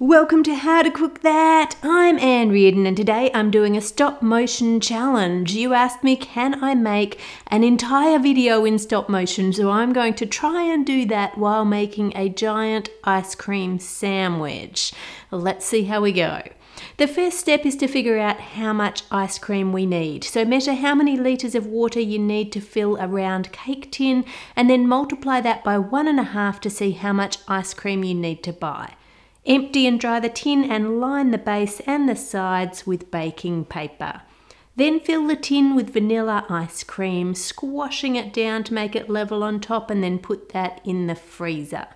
Welcome to How to Cook That. I'm Ann Reardon and today I'm doing a stop motion challenge. You asked me can I make an entire video in stop motion so I'm going to try and do that while making a giant ice cream sandwich. Let's see how we go. The first step is to figure out how much ice cream we need. So measure how many litres of water you need to fill a round cake tin and then multiply that by one and a half to see how much ice cream you need to buy. Empty and dry the tin and line the base and the sides with baking paper. Then fill the tin with vanilla ice cream, squashing it down to make it level on top and then put that in the freezer.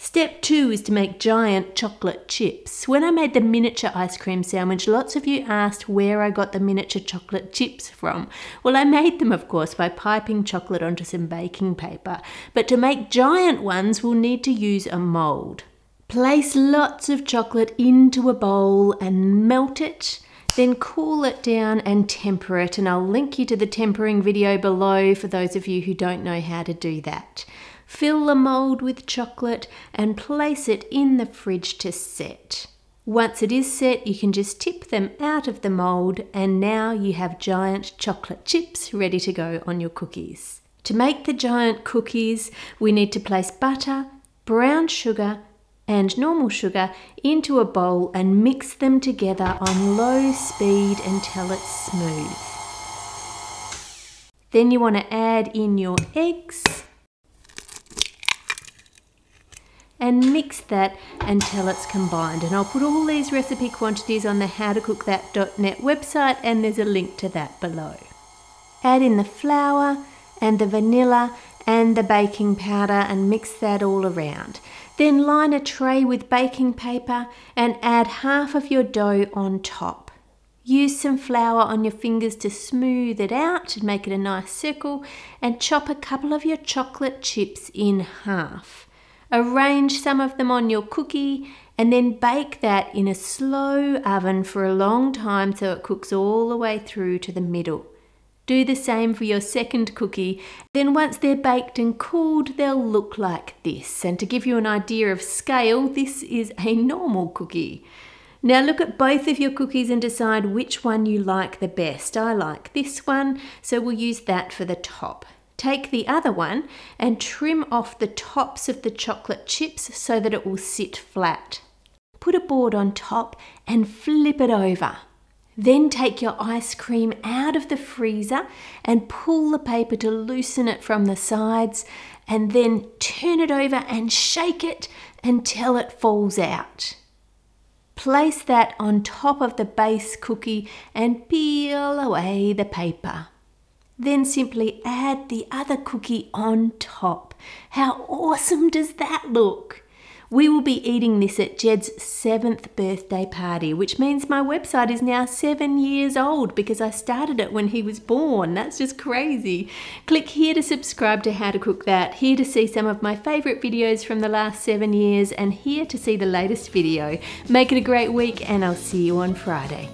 Step two is to make giant chocolate chips. When I made the miniature ice cream sandwich, lots of you asked where I got the miniature chocolate chips from. Well, I made them, of course, by piping chocolate onto some baking paper. But to make giant ones, we'll need to use a mould. Place lots of chocolate into a bowl and melt it. Then cool it down and temper it. And I'll link you to the tempering video below for those of you who don't know how to do that. Fill the mould with chocolate and place it in the fridge to set. Once it is set, you can just tip them out of the mould and now you have giant chocolate chips ready to go on your cookies. To make the giant cookies, we need to place butter, brown sugar, and normal sugar into a bowl and mix them together on low speed until it's smooth. Then you want to add in your eggs and mix that until it's combined. And I'll put all these recipe quantities on the howtocookthat.net website and there's a link to that below. Add in the flour and the vanilla and the baking powder and mix that all around. Then line a tray with baking paper and add half of your dough on top. Use some flour on your fingers to smooth it out and make it a nice circle and chop a couple of your chocolate chips in half. Arrange some of them on your cookie and then bake that in a slow oven for a long time so it cooks all the way through to the middle. Do the same for your second cookie. Then once they're baked and cooled, they'll look like this. And to give you an idea of scale, this is a normal cookie. Now look at both of your cookies and decide which one you like the best. I like this one, so we'll use that for the top. Take the other one and trim off the tops of the chocolate chips so that it will sit flat. Put a board on top and flip it over. Then take your ice cream out of the freezer and pull the paper to loosen it from the sides and then turn it over and shake it until it falls out. Place that on top of the base cookie and peel away the paper. Then simply add the other cookie on top. How awesome does that look? We will be eating this at Jed's seventh birthday party, which means my website is now seven years old because I started it when he was born. That's just crazy. Click here to subscribe to How to Cook That, here to see some of my favourite videos from the last seven years, and here to see the latest video. Make it a great week, and I'll see you on Friday.